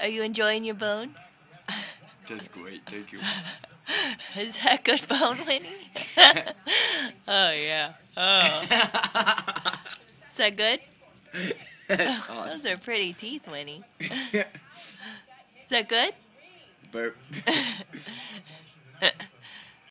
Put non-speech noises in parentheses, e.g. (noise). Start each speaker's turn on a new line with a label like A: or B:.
A: Are you enjoying your bone?
B: That's great. Thank you. (laughs)
A: Is that good bone, Winnie? (laughs) oh yeah. Oh. (laughs) Is that good?
B: That's
A: Those are pretty teeth, Winnie. Is that good?
B: Burp.